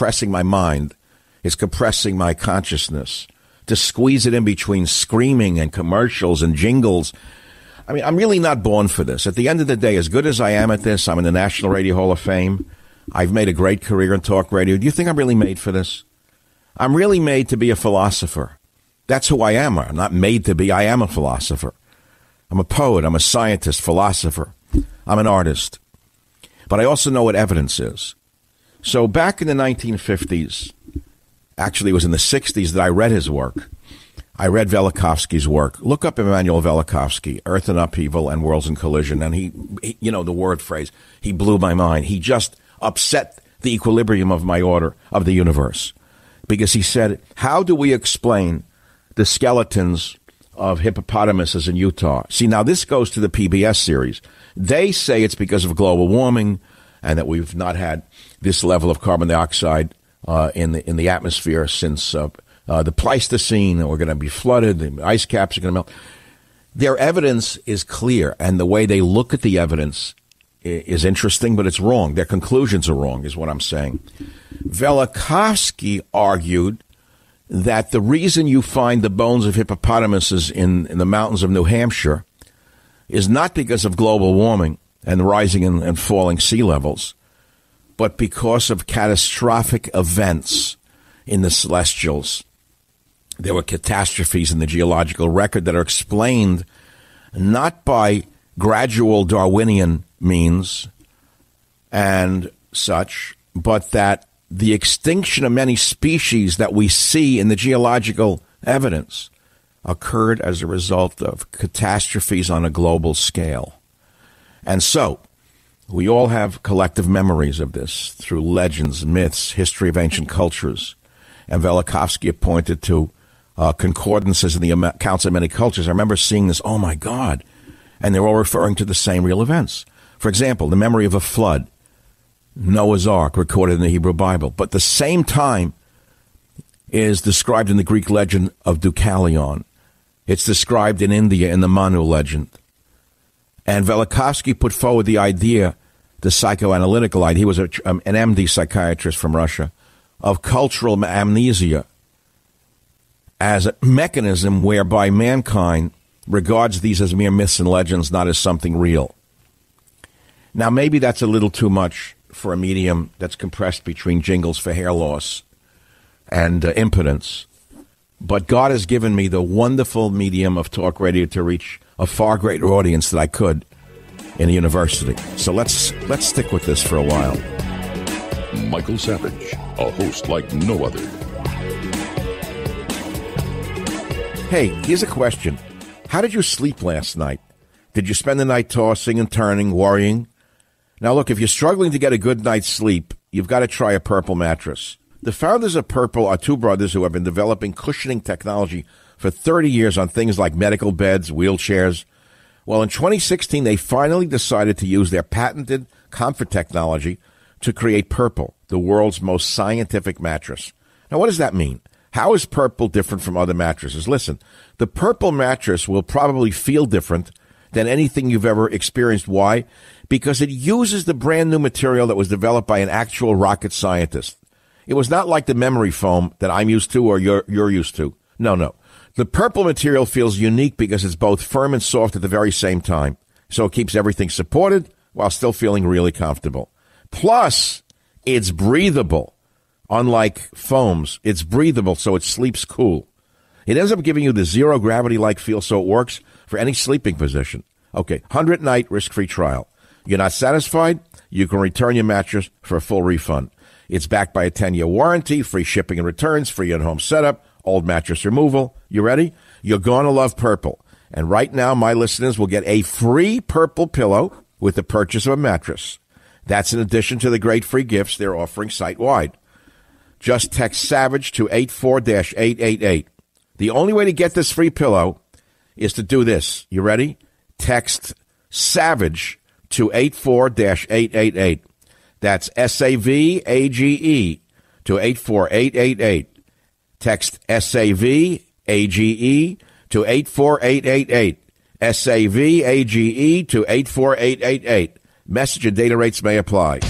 compressing my mind, it's compressing my consciousness. To squeeze it in between screaming and commercials and jingles. I mean, I'm really not born for this. At the end of the day, as good as I am at this, I'm in the National Radio Hall of Fame. I've made a great career in talk radio. Do you think I'm really made for this? I'm really made to be a philosopher. That's who I am. I'm not made to be. I am a philosopher. I'm a poet. I'm a scientist, philosopher. I'm an artist. But I also know what evidence is. So back in the 1950s, actually it was in the 60s that I read his work. I read Velikovsky's work. Look up Immanuel Velikovsky, Earth in Upheaval and Worlds in Collision. And he, he, you know, the word phrase, he blew my mind. He just upset the equilibrium of my order of the universe. Because he said, how do we explain the skeletons of hippopotamuses in Utah? See, now this goes to the PBS series. They say it's because of global warming and that we've not had this level of carbon dioxide uh, in the in the atmosphere since uh, uh, the Pleistocene. We're going to be flooded. The ice caps are going to melt. Their evidence is clear, and the way they look at the evidence is interesting, but it's wrong. Their conclusions are wrong, is what I'm saying. Velikovsky argued that the reason you find the bones of hippopotamuses in, in the mountains of New Hampshire is not because of global warming and rising and, and falling sea levels, but because of catastrophic events in the celestials. There were catastrophes in the geological record that are explained not by gradual Darwinian means and such, but that the extinction of many species that we see in the geological evidence occurred as a result of catastrophes on a global scale. And so, we all have collective memories of this through legends, myths, history of ancient cultures. And Velikovsky pointed to uh, concordances in the accounts of many cultures. I remember seeing this, oh my God. And they're all referring to the same real events. For example, the memory of a flood, Noah's Ark, recorded in the Hebrew Bible. But the same time is described in the Greek legend of Deucalion. It's described in India in the Manu legend. And Velikovsky put forward the idea the psychoanalytical idea. He was a, um, an MD psychiatrist from Russia of cultural amnesia as a mechanism whereby mankind regards these as mere myths and legends, not as something real. Now, maybe that's a little too much for a medium that's compressed between jingles for hair loss and uh, impotence. But God has given me the wonderful medium of talk radio to reach a far greater audience than I could in a university. So let's let's stick with this for a while. Michael Savage, a host like no other. Hey, here's a question. How did you sleep last night? Did you spend the night tossing and turning, worrying? Now look, if you're struggling to get a good night's sleep, you've got to try a purple mattress. The founders of Purple are two brothers who have been developing cushioning technology for 30 years on things like medical beds, wheelchairs, well, in 2016, they finally decided to use their patented comfort technology to create Purple, the world's most scientific mattress. Now, what does that mean? How is Purple different from other mattresses? Listen, the Purple mattress will probably feel different than anything you've ever experienced. Why? Because it uses the brand new material that was developed by an actual rocket scientist. It was not like the memory foam that I'm used to or you're, you're used to. No, no. The purple material feels unique because it's both firm and soft at the very same time. So it keeps everything supported while still feeling really comfortable. Plus, it's breathable. Unlike foams, it's breathable so it sleeps cool. It ends up giving you the zero gravity like feel so it works for any sleeping position. Okay, 100 night risk free trial. You're not satisfied? You can return your mattress for a full refund. It's backed by a 10 year warranty, free shipping and returns, free in home setup old mattress removal. You ready? You're going to love purple. And right now, my listeners will get a free purple pillow with the purchase of a mattress. That's in addition to the great free gifts they're offering site wide. Just text SAVAGE to 84 888. The only way to get this free pillow is to do this. You ready? Text SAVAGE to 84 888. That's S A V A G E to 84888. Text S A V A G E to 84888. S A V A G E to 84888. Message and data rates may apply.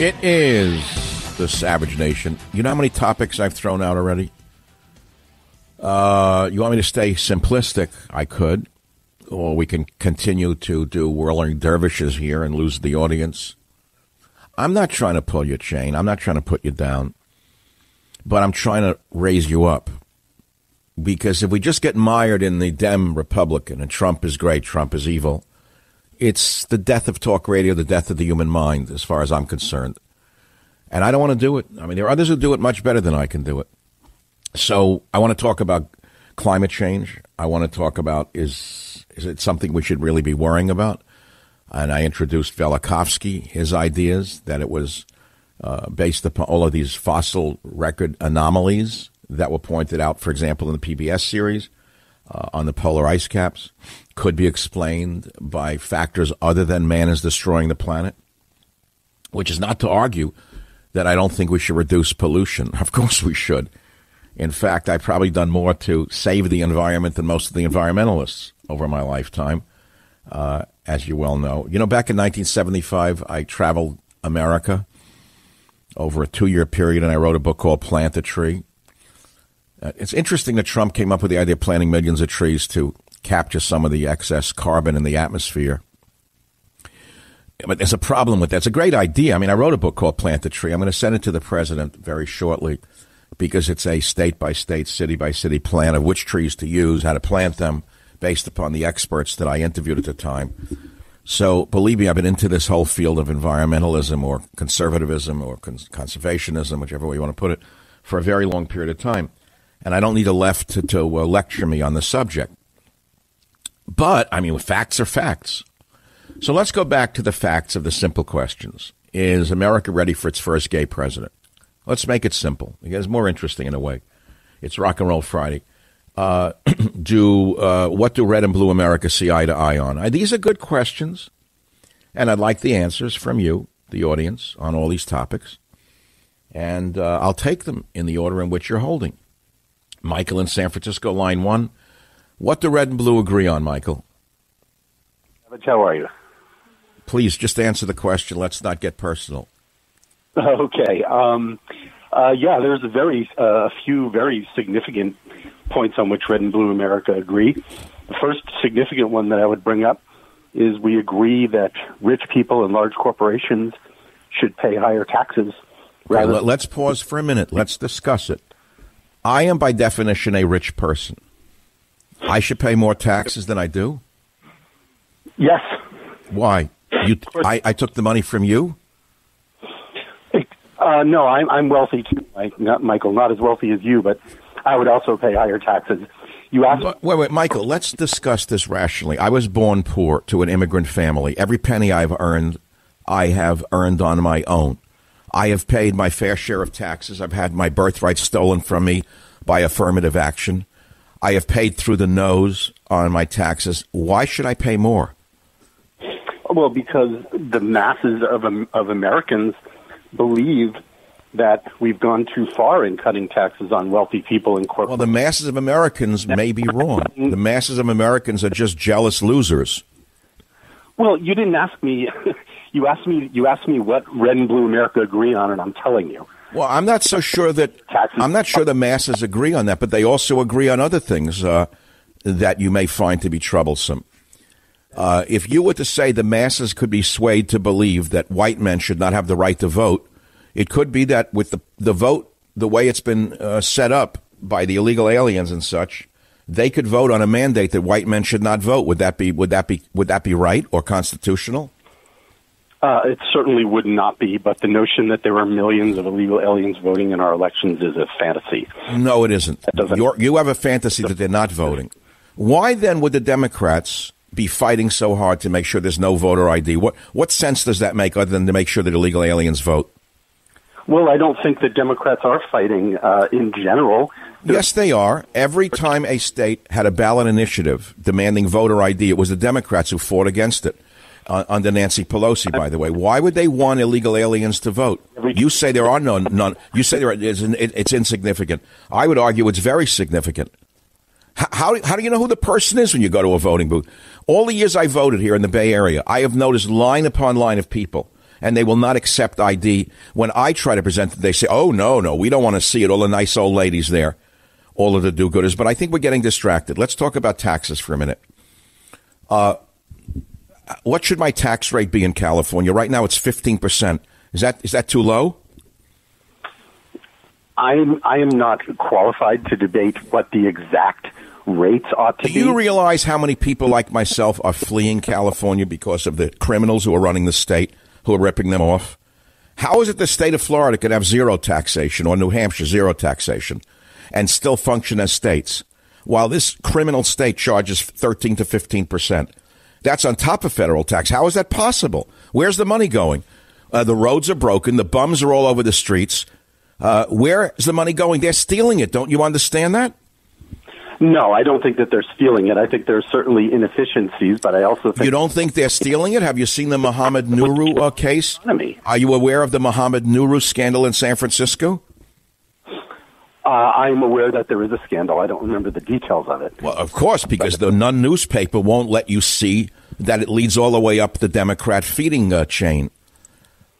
It is the Savage Nation. You know how many topics I've thrown out already? Uh, you want me to stay simplistic? I could. Or we can continue to do whirling dervishes here and lose the audience. I'm not trying to pull your chain. I'm not trying to put you down. But I'm trying to raise you up. Because if we just get mired in the Dem Republican and Trump is great, Trump is evil, it's the death of talk radio, the death of the human mind, as far as I'm concerned. And I don't want to do it. I mean, there are others who do it much better than I can do it. So I want to talk about climate change. I want to talk about is is it something we should really be worrying about? And I introduced Velikovsky, his ideas that it was uh, based upon all of these fossil record anomalies that were pointed out, for example, in the PBS series uh, on the polar ice caps, could be explained by factors other than man is destroying the planet, which is not to argue that I don't think we should reduce pollution. Of course we should. In fact, I've probably done more to save the environment than most of the environmentalists over my lifetime, uh, as you well know. You know, back in 1975, I traveled America over a two year period, and I wrote a book called Plant a Tree. Uh, it's interesting that Trump came up with the idea of planting millions of trees to capture some of the excess carbon in the atmosphere. But there's a problem with that. It's a great idea. I mean, I wrote a book called Plant a Tree. I'm going to send it to the president very shortly because it's a state by state, city by city plan of which trees to use, how to plant them, based upon the experts that I interviewed at the time. So, believe me, I've been into this whole field of environmentalism or conservatism or conservationism, whichever way you want to put it, for a very long period of time. And I don't need a left to, to uh, lecture me on the subject. But, I mean, facts are facts. So let's go back to the facts of the simple questions. Is America ready for its first gay president? Let's make it simple. It's more interesting in a way. It's Rock and Roll Friday. Uh, do uh, what do Red and Blue America see eye to eye on? Uh, these are good questions, and I'd like the answers from you, the audience, on all these topics. And uh, I'll take them in the order in which you're holding. Michael in San Francisco, line one. What do Red and Blue agree on, Michael? How are you? Please just answer the question. Let's not get personal. Okay. Um, uh, yeah, there's a very uh, a few very significant points on which Red and Blue America agree. The first significant one that I would bring up is we agree that rich people and large corporations should pay higher taxes. Rather right, let's pause for a minute. Let's discuss it. I am, by definition, a rich person. I should pay more taxes than I do. Yes. Why? You? I, I took the money from you. Uh, no, I'm, I'm wealthy too, Mike, not Michael. Not as wealthy as you, but I would also pay higher taxes. You asked. Wait, wait, Michael. Let's discuss this rationally. I was born poor to an immigrant family. Every penny I've earned, I have earned on my own. I have paid my fair share of taxes. I've had my birthright stolen from me by affirmative action. I have paid through the nose on my taxes. Why should I pay more? Well, because the masses of of Americans believe that we've gone too far in cutting taxes on wealthy people and corporate. Well, the masses of Americans may be wrong. The masses of Americans are just jealous losers. Well, you didn't ask me. You asked me. You asked me what red and blue America agree on, and I'm telling you. Well, I'm not so sure that taxes. I'm not sure the masses agree on that, but they also agree on other things uh, that you may find to be troublesome. Uh, if you were to say the masses could be swayed to believe that white men should not have the right to vote, it could be that with the, the vote, the way it's been uh, set up by the illegal aliens and such, they could vote on a mandate that white men should not vote. Would that be would that be would that be right or constitutional? Uh, it certainly would not be, but the notion that there are millions of illegal aliens voting in our elections is a fantasy. No, it isn't. You're, you have a fantasy that they're not voting. Why then would the Democrats be fighting so hard to make sure there's no voter ID? What what sense does that make other than to make sure that illegal aliens vote? Well, I don't think the Democrats are fighting uh, in general. Yes, they are. Every time a state had a ballot initiative demanding voter ID, it was the Democrats who fought against it. Uh, under Nancy Pelosi, by the way, why would they want illegal aliens to vote? You say there are none. none. You say there are, it's, it's insignificant. I would argue it's very significant. How, how do you know who the person is when you go to a voting booth? All the years I voted here in the Bay Area, I have noticed line upon line of people. and they will not accept ID. When I try to present it, they say, "Oh no, no, we don't want to see it." All the nice old ladies there, all of the do-gooders. But I think we're getting distracted. Let's talk about taxes for a minute. Uh, what should my tax rate be in California? Right now, it's fifteen percent. Is that is that too low? I'm I am not qualified to debate what the exact rates ought to Do be. you realize how many people like myself are fleeing California because of the criminals who are running the state, who are ripping them off? How is it the state of Florida could have zero taxation or New Hampshire zero taxation and still function as states, while this criminal state charges 13 to 15 percent? That's on top of federal tax. How is that possible? Where's the money going? Uh, the roads are broken. The bums are all over the streets. Uh, where is the money going? They're stealing it. Don't you understand that? No, I don't think that they're stealing it. I think there's certainly inefficiencies, but I also think You don't think they're stealing it? Have you seen the Mohammed Nuru uh, case? Are you aware of the Mohammed Nuru scandal in San Francisco? uh, I'm aware that there is a scandal. I don't remember the details of it. Well, of course, because the Nun newspaper won't let you see that it leads all the way up the Democrat feeding uh, chain.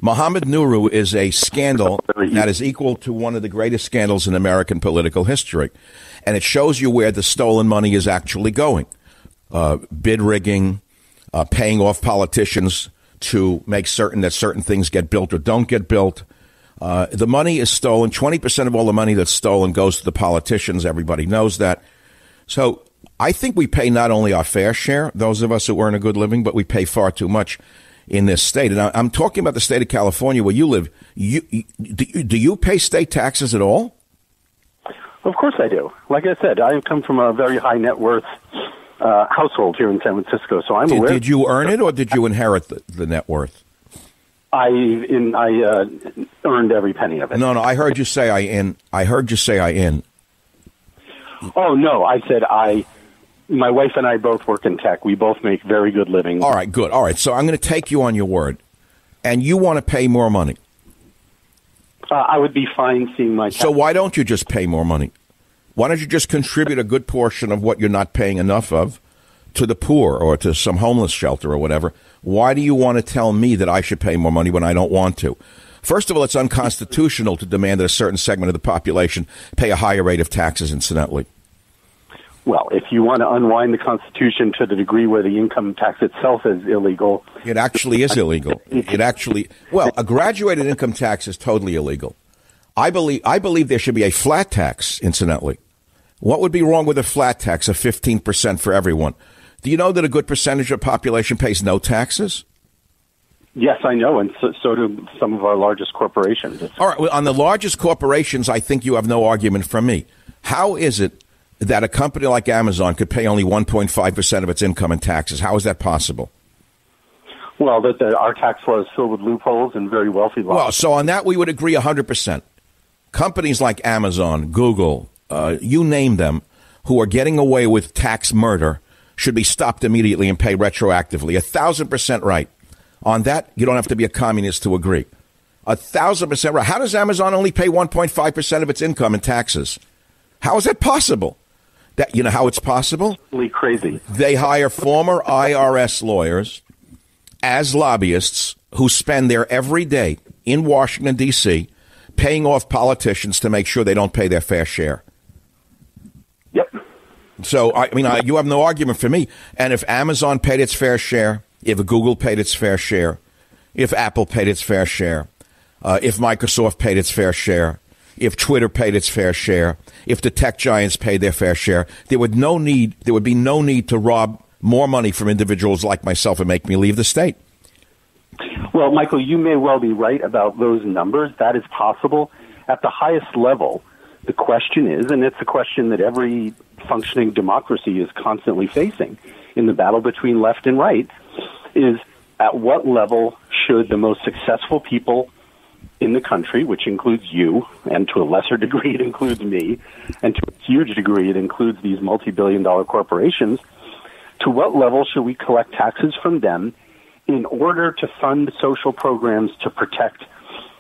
Mohammed Nuru is a scandal that is equal to one of the greatest scandals in American political history. And it shows you where the stolen money is actually going. Uh, bid rigging, uh, paying off politicians to make certain that certain things get built or don't get built. Uh, the money is stolen. 20% of all the money that's stolen goes to the politicians. Everybody knows that. So I think we pay not only our fair share, those of us who earn a good living, but we pay far too much in this state. And I, I'm talking about the state of California where you live. You, you, do, you, do you pay state taxes at all? Of course I do. Like I said, I come from a very high net worth uh, household here in San Francisco, so I'm Did, aware. did you earn it or did you inherit the, the net worth? I in I uh, earned every penny of it. No, no. I heard you say I in. I heard you say I in. Oh no, I said I. My wife and I both work in tech. We both make very good living. All right, good. All right. So I'm going to take you on your word, and you want to pay more money. Uh, I would be fine seeing my. So why don't you just pay more money? Why don't you just contribute a good portion of what you're not paying enough of to the poor or to some homeless shelter or whatever? Why do you want to tell me that I should pay more money when I don't want to? First of all, it's unconstitutional to demand that a certain segment of the population pay a higher rate of taxes, incidentally. Well, if you want to unwind the Constitution to the degree where the income tax itself is illegal, It actually is illegal. It actually, well, a graduated income tax is totally illegal. I believe, I believe there should be a flat tax, incidentally. What would be wrong with a flat tax of 15% for everyone? Do you know that a good percentage of the population pays no taxes? yes, I know, and so, so do some of our largest corporations. All right, well, on the largest corporations, I think you have no argument from me. How is it that a company like Amazon could pay only 1.5% of its income in taxes? How is that possible? Well, that our tax law is filled with loopholes and very wealthy laws. Well, so on that, we would agree 100%. Companies like Amazon, Google, uh, you name them, who are getting away with tax murder should be stopped immediately and paid retroactively. A thousand percent right. On that, you don't have to be a communist to agree. A thousand percent right. How does Amazon only pay 1.5% of its income in taxes? How is that possible? That, you know how it's possible? Crazy. They hire former IRS lawyers as lobbyists who spend their every day in Washington, D.C., paying off politicians to make sure they don't pay their fair share. Yep. So, I mean, I, you have no argument for me. And if Amazon paid its fair share, if Google paid its fair share, if Apple paid its fair share, uh, if Microsoft paid its fair share, if Twitter paid its fair share, if the tech giants paid their fair share, there would no need, there would be no need to rob more money from individuals like myself and make me leave the state. Well, Michael, you may well be right about those numbers. That is possible. At the highest level, the question is, and it's a question that every functioning democracy is constantly facing in the battle between left and right, is at what level should the most successful people in the country, which includes you, and to a lesser degree it includes me, and to a huge degree it includes these multi-billion dollar corporations, to what level should we collect taxes from them in order to fund social programs to protect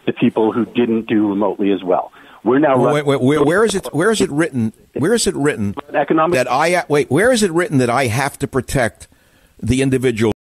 the people who didn't do remotely as well? We're now Wait, wait, where, where is it? Where is it written? Where is it written economic that I wait? Where is it written that I have to protect the individual